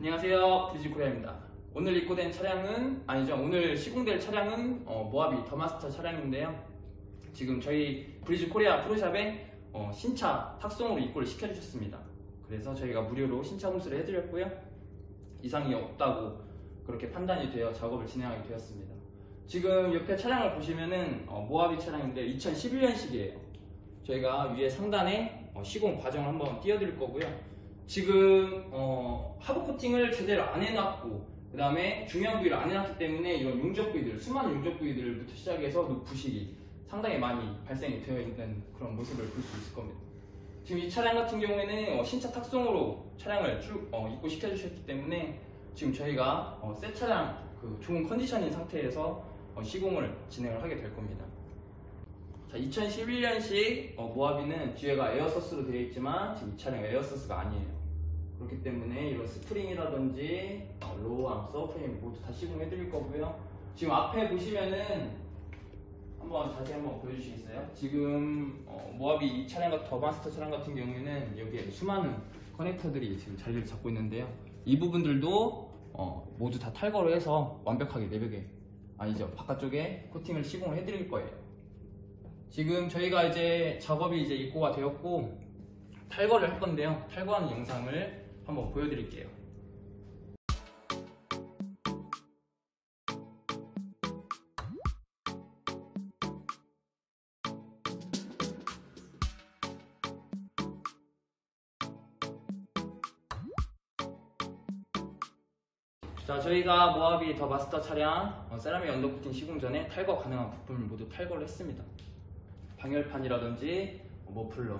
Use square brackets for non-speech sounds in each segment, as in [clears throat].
안녕하세요. 브리즈코리아입니다. 오늘 입고된 차량은 아니죠. 오늘 시공될 차량은 어, 모하비 더마스터 차량인데요. 지금 저희 브리즈 코리아 pro shop에 어, 신차 탁송으로 입고를 시켜주셨습니다. 그래서 저희가 무료로 신차 검수를 해드렸고요. 이상이 없다고 그렇게 판단이 되어 작업을 진행하게 되었습니다. 지금 옆에 차량을 보시면은 어, 모하비 차량인데 2011년식이에요. 저희가 위에 상단에 어, 시공 과정을 한번 띄워드릴 거고요 지금 어, 하부 코팅을 제대로 안 해놨고 그 다음에 중요한 부위를 안 해놨기 때문에 이런 용접 부위들 수많은 용접 부위들부터 시작해서 부식이 상당히 많이 발생이 되어 있는 그런 모습을 볼 수 있을 겁니다. 지금 이 차량 같은 경우에는 어, 신차 탁송으로 차량을 쭉 어, 입고 시켜주셨기 때문에 지금 저희가 어, 새 차량 그 좋은 컨디션인 상태에서 어, 시공을 진행을 하게 될 겁니다. 자, 2011년식 모하비는 뒤에가 에어서스로 되어 있지만 지금 이 차량 에어서스가 아니에요 그렇기 때문에 이런 스프링이라든지 어, lower arm, subframe 모두 다 시공해 드릴 거고요. 지금 앞에 보시면은 한번 자세히 한번 보여주시겠어요? 지금 어, 모하비 이 차량 같은 더마스터 차량 같은 경우에는 여기에 수많은 커넥터들이 지금 자리를 잡고 있는데요. 이 부분들도 어, 모두 다 탈거를 해서 완벽하게 내벽에 아니죠 바깥쪽에 코팅을 시공을 해드릴 거예요. 지금 저희가 이제 작업이 이제 입고가 되었고 탈거를 할 건데요. 탈거하는 영상을 한번 보여드릴게요. 자 저희가 모하비 더 마스터 차량 어, 세라믹 언더코팅 시공 전에 탈거 가능한 부품을 모두 탈거를 했습니다 방열판이라든지 머플러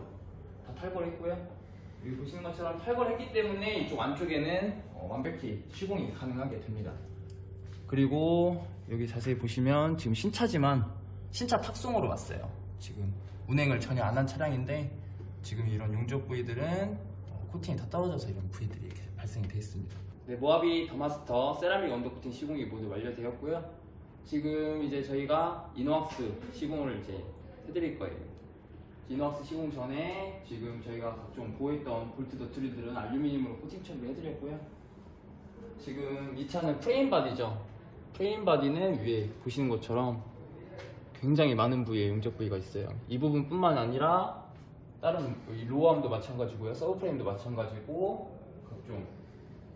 다 탈거를 했고요 여기 보시는 것처럼 탈거를 했기 때문에 이쪽 안쪽에는 어, 완벽히 시공이 가능하게 됩니다. 그리고 여기 자세히 보시면 지금 신차지만 신차 탁송으로 왔어요. 지금 운행을 전혀 안 한 차량인데 지금 이런 용접 부위들은 어, 코팅이 다 떨어져서 이런 부위들이 이렇게 발생이 되어 있습니다. 네, 모하비 더마스터 세라믹 under coating 시공이 모두 완료되었고요. 지금 이제 저희가 이노왁스 시공을 이제 해드릴 거예요. 이노왁스 시공 전에 지금 저희가 각종 보호했던 볼트 너트류들은 알루미늄으로 코팅 처리를 해드렸고요. 지금 이 차는 frame body죠. frame body는 위에 보시는 것처럼 굉장히 많은 부위의 용접 부위가 있어요. 이 부분뿐만 아니라 다른 lower arm도 마찬가지고요. subframe도 마찬가지고 각종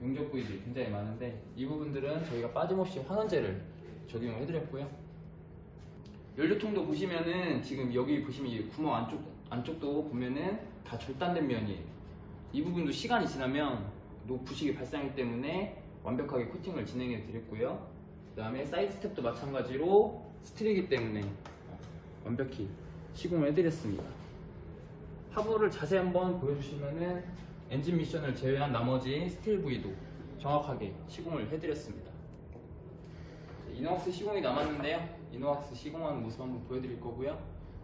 용접 부위들이 굉장히 많은데 이 부분들은 저희가 빠짐없이 환원제를 적용을 해드렸고요. 연료통도 보시면은 지금 여기 보시면 이 구멍 안쪽, 안쪽도 보면은 다 절단된 면이에요. 이 부분도 시간이 지나면 녹 부식이 발생하기 때문에 완벽하게 코팅을 진행해 드렸고요. 그 다음에 side step도 마찬가지로 steel이기 때문에 완벽히 시공을 해드렸습니다. 하부를 자세히 한번 보여주시면은 엔진 미션을 제외한 나머지 steel 부위도 정확하게 시공을 해드렸습니다. 이노왁스 시공이 남았는데요. 이노왁스 시공하는 모습 한번 보여드릴 거고요.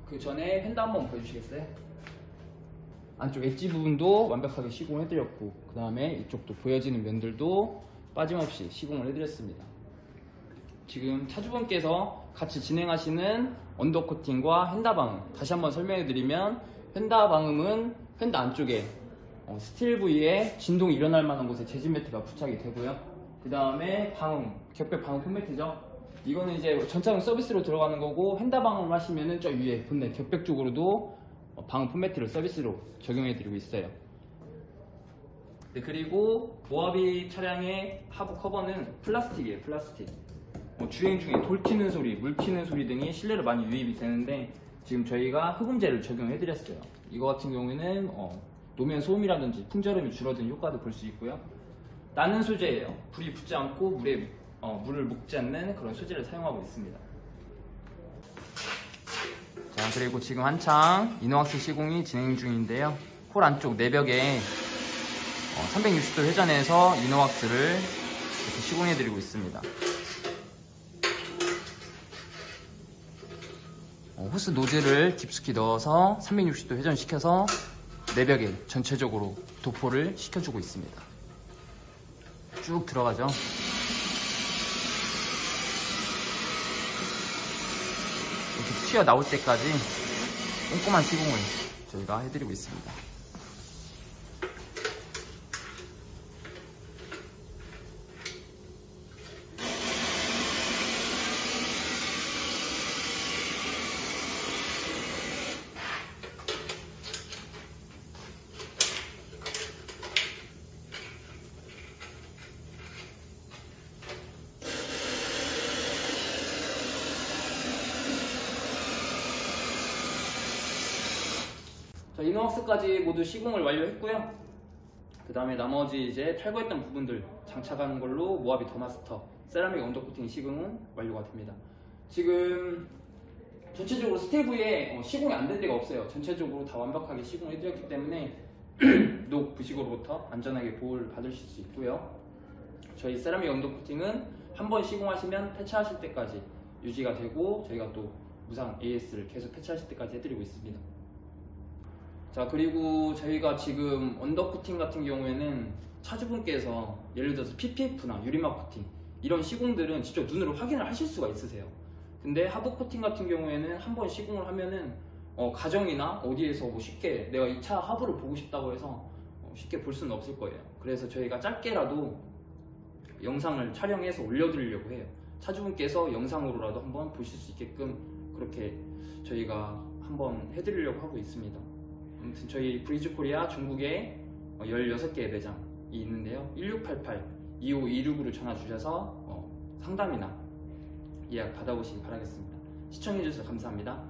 그 전에 펜더 한번 보여주시겠어요? 안쪽 엣지 부분도 완벽하게 시공을 해드렸고 그 다음에 이쪽도 보여지는 면들도 빠짐없이 시공을 해드렸습니다. 지금 차주분께서 같이 진행하시는 under coating과 펜더 방음 다시 한번 설명해드리면 펜더 방음은 펜더 안쪽에 어, steel 부위에 진동이 일어날 만한 곳에 제진 매트가 부착이 되고요. 그 다음에 방음, 격벽 방음 foam 매트죠. 이거는 이제 전차종 서비스로 들어가는 거고 펜더 방음을 하시면은 저 위에 본넷 격벽 쪽으로도 어, 방음 foam 매트를 서비스로 적용해 드리고 있어요. 네, 그리고 모하비 차량의 하부 커버는 플라스틱이에요 플라스틱. 뭐 주행 중에 돌 튀는 소리, 물 튀는 소리 등이 실내로 많이 유입이 되는데 지금 저희가 흡음재를 적용해 드렸어요. 이거 같은 경우에는 어, 노면 소음이라든지 풍절음이 줄어든 효과도 볼 수 있고요. 나는 소재예요. 불이 붙지 않고 물에 어, 물을 묵지 않는 그런 소재를 사용하고 있습니다. 자 그리고 지금 한창 이노왁스 시공이 진행 중인데요. 홀 안쪽 내벽에 어, 360도 회전해서 이노왁스를 이렇게 시공해드리고 있습니다. 어, 호스 노즐을 깊숙이 넣어서 360도 회전시켜서 내벽에 전체적으로 도포를 시켜주고 있습니다. 쭉 들어가죠. 튀어나올 때까지 꼼꼼한 시공을 저희가 해드리고 있습니다. 자, 이노왁스까지 모두 시공을 완료했고요. 그 다음에 나머지 이제 탈거했던 부분들 장착하는 걸로 모하비 더마스터 세라믹 언더코팅 시공은 완료가 됩니다. 지금 전체적으로 스테이브에 어, 시공이 안 된 데가 없어요. 전체적으로 다 완벽하게 시공을 해드렸기 때문에 [clears throat] 녹 부식으로부터 안전하게 보호를 받으실 수 있고요. 저희 세라믹 언더코팅은 한 번 시공하시면 폐차하실 때까지 유지가 되고 저희가 또 무상 AS를 계속 폐차하실 때까지 해드리고 있습니다. 자 그리고 저희가 지금 언더 코팅 같은 경우에는 차주분께서 예를 들어서 PPF나 유리막 코팅 이런 시공들은 직접 눈으로 확인을 하실 수가 있으세요. 근데 하부 코팅 같은 경우에는 한 번 시공을 하면은 어, 가정이나 어디에서 뭐 쉽게 내가 이 차 하부를 보고 싶다고 해서 어, 쉽게 볼 수는 없을 거예요. 그래서 저희가 짧게라도 영상을 촬영해서 올려드리려고 해요. 차주분께서 영상으로라도 한번 보실 수 있게끔 그렇게 저희가 한번 해드리려고 하고 있습니다. 아무튼 저희 브리즈 코리아 중국에 어, 16개의 매장이 있는데요. 1688 2526으로 전화 주셔서 어, 상담이나 예약 받아보시기 바라겠습니다. 시청해주셔서 감사합니다.